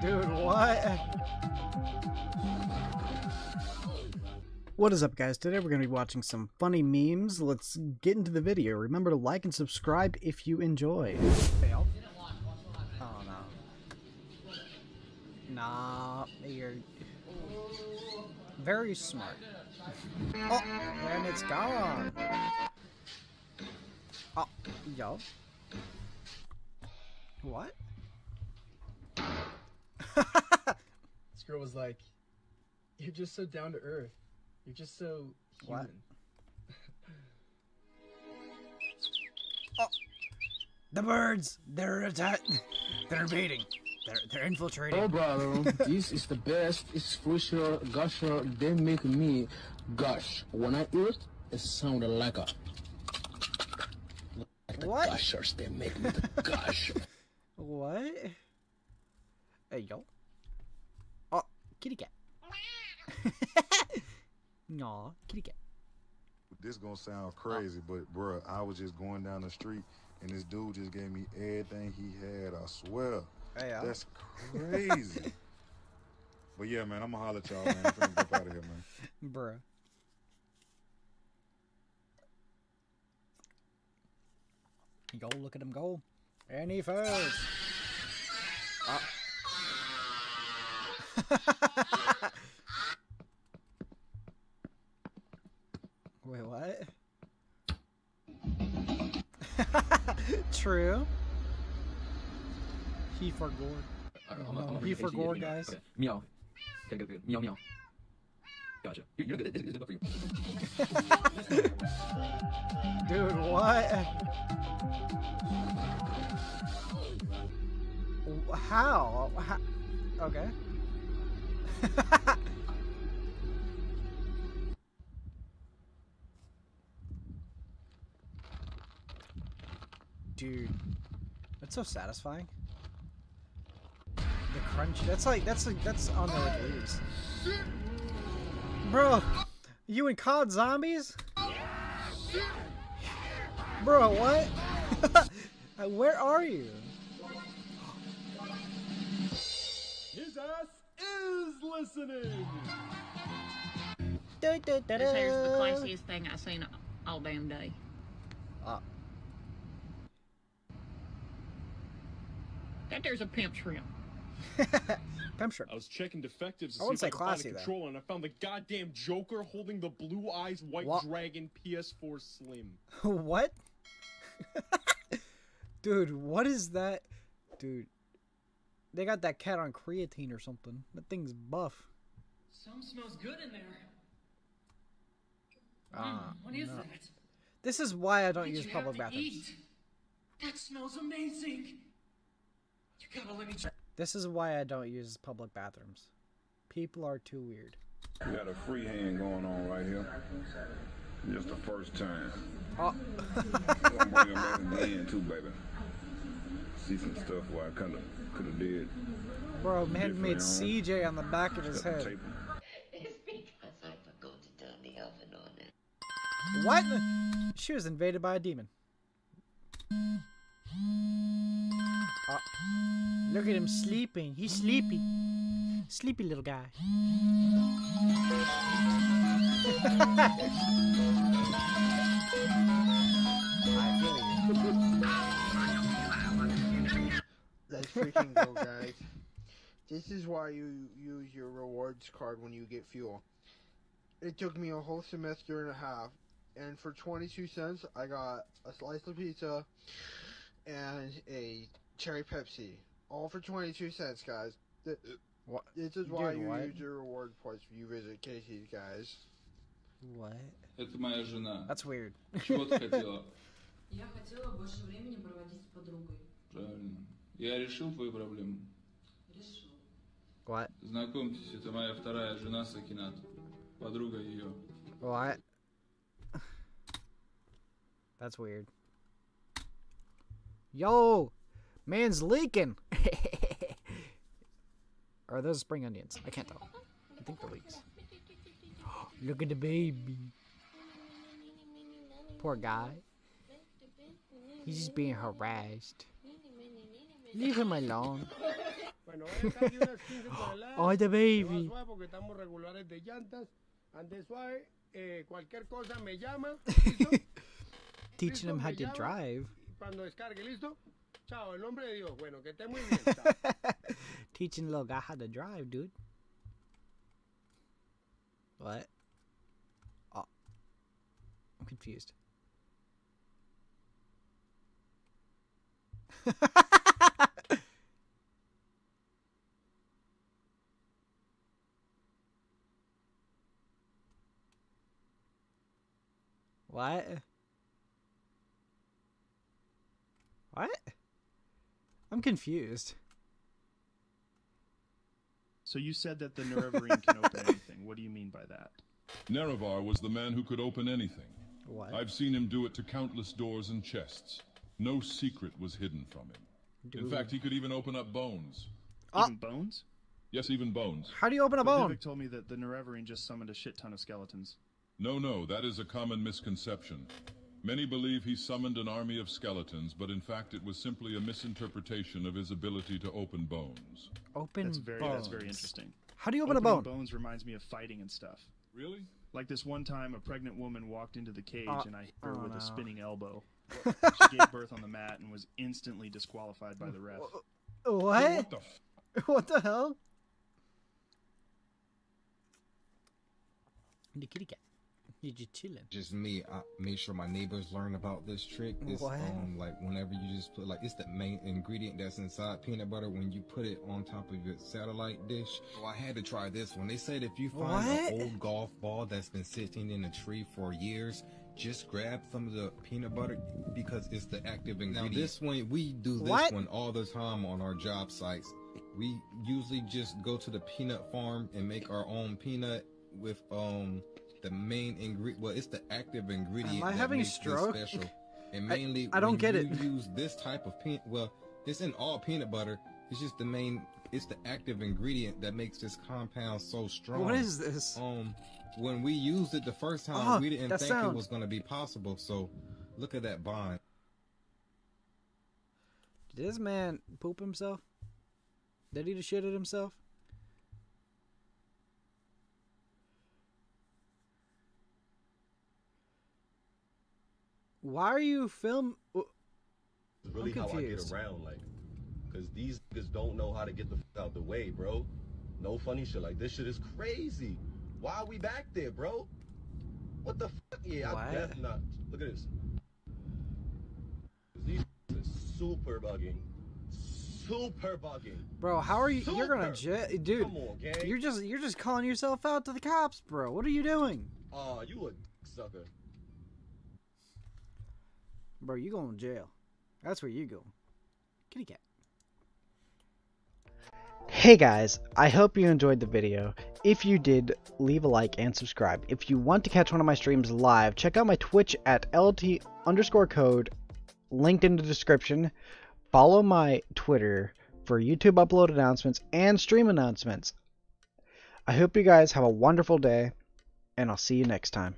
Dude, what? What is up guys? Today we're going to be watching some funny memes. Let's get into the video. Remember to like and subscribe if you enjoy. Fail. Oh no. Nah, you're very smart. Oh, and it's gone. Oh, yo. What? This girl was like, "You're just so down to earth. You're just so human." What? Oh. The birds! They're attack. They're invading. They're they're infiltrating. Oh, brother, this is the best. It's for sure. Gosh, they make me gush. When I eat it, it sounded like a. Like the What? gushers, they make me the gush. What? Hey yo. Oh, kitty cat. Aw, kitty cat. this gonna sound crazy, oh. but bruh, I was just going down the street and this dude just gave me everything he had. I swear, Hey yo. that's crazy. but yeah, man, I'm gonna holler at y'all, man. I'm finna get out of here, man. Bruh. Yo, look at him go. And he Ah. Wait, what? True. He for gore. I'm, No, he for gore, guys. Okay. Meow. Okay, good, good. Meow, meow. Gotcha. You're, you're good. It's, it's good for you. Dude, what? How? How? Okay. Dude, that's so satisfying. The crunch. That's like that's like that's on the like, leaves. Bro, you and COD zombies? Bro, what? Where are you? His ass is listening. Da, da, da, This here's the classiest thing I've seen all damn day. Uh. That there's a pimp shrimp. Pimp shrimp. I was checking defectives to I see if say I could find classy, a though. controller, and I found the goddamn Joker holding the Blue Eyes White What? Dragon PS4 Slim. what? Dude, what is that? Dude, they got that cat on creatine or something. That thing's buff. Some smells good in there. Ah, what is no. that? This is why I don't Did use you public have to bathrooms. eat? That smells amazing. You gotta let me try. This is why I don't use public bathrooms. People are too weird. We got a free hand going on right here. Just the first time. Oh, I'm gonna bring him back again too, baby. See some stuff where I kinda coulda did. bro, man made Different, CJ on the back of his head. It's because I forgot to turn the oven on it. What? She was invaded by a demon. Ah, look at him sleeping. He's sleepy. Sleepy little guy. freaking go, guys. This is why you use your rewards card when you get fuel. It took me a whole semester and a half, and for 22 cents, I got a slice of pizza and a cherry Pepsi. All for 22 cents, guys. Th- What? This is why Dude, you what? use your reward points when you visit Casey's, guys. What? Это моя жена. That's weird. Чего ты хотела? Я хотела больше времени проводить с подругой. Правильно. Я решил твою проблему. Решил. What? Знакомьтесь, это моя вторая жена Сакинат. Подруга ее. What? That's weird. Yo! Man's leaking! or are those spring onions? I can't tell. I think they're leeks. Look at the baby. Poor guy. He's just being harassed. Leave him alone. Bueno, voy unas 15 toneladas. Oh, the baby. suave porque estamos regulares de llantas. Ande suave. Eh, cualquier cosa me llama. Teaching him how me to llama. drive. Cuando descargue, ¿listo? Chao, en nombre de Dios. Bueno, que esté muy bien. Teaching little guy how to drive, dude. What? Oh. I'm confused. what? What? I'm confused. So you said that the Nerevarine can open anything. What do you mean by that? Nerevar was the man who could open anything. What? I've seen him do it to countless doors and chests. No secret was hidden from him. In fact, he could even open up bones. Ah! Even bones? Yes, even bones. How do you open a But bone? Vivec told me that the Nerevarine just summoned a shit ton of skeletons. No, no, that is a common misconception. Many believe he summoned an army of skeletons, but in fact it was simply a misinterpretation of his ability to open bones. Open That's very bones. that's very interesting. How do you open a Opening bone? Bones reminds me of fighting and stuff. Really? Like this one time, a pregnant woman walked into the cage Uh, and I hit her oh with no. a spinning elbow. she gave birth on the mat and was instantly disqualified by the ref. What? What the f- what the hell? The kitty cat. You just chilling. Just me. I made sure my neighbors learn about this trick. It's What? um like whenever you just put like it's the main ingredient that's inside peanut butter when you put it on top of your satellite dish. So I had to try this one. They said if you find What? an old golf ball that's been sitting in a tree for years, just grab some of the peanut butter because it's the active ingredient. Now this one we do this What? one all the time on our job sites. We usually just go to the peanut farm and make our own peanut with um the main ingredient. Well, it's the active ingredient. Am I that having a stroke? Special. And mainly, I don't when get you it. Use this type of peanut. Well, it's in all peanut butter. It's just the main. It's the active ingredient that makes this compound so strong. What is this? Um, when we used it the first time, Oh, we didn't think sound. it was going to be possible. So, look at that bond. Did this man poop himself? Did he just shit at himself? Why are you film? Uh, it's really how I get around, like, cause these niggas don't know how to get the f- out the way, bro. No funny shit. Like this shit is crazy. Why are we back there, bro? What the fuck? Yeah, What? I def not. Look at this. These are super bugging. Super bugging. Bro, how are you? You're gonna Super. j- dude. On. You're just you're just calling yourself out to the cops, bro. What are you doing, Aw, you a sucker. Bro? You going to jail? That's where you go. Kitty cat. Hey guys, I hope you enjoyed the video. If you did, leave a like and subscribe. If you want to catch one of my streams live, check out my Twitch at LT underscore code, linked in the description. Follow my Twitter for YouTube upload announcements and stream announcements. I hope you guys have a wonderful day, and I'll see you next time.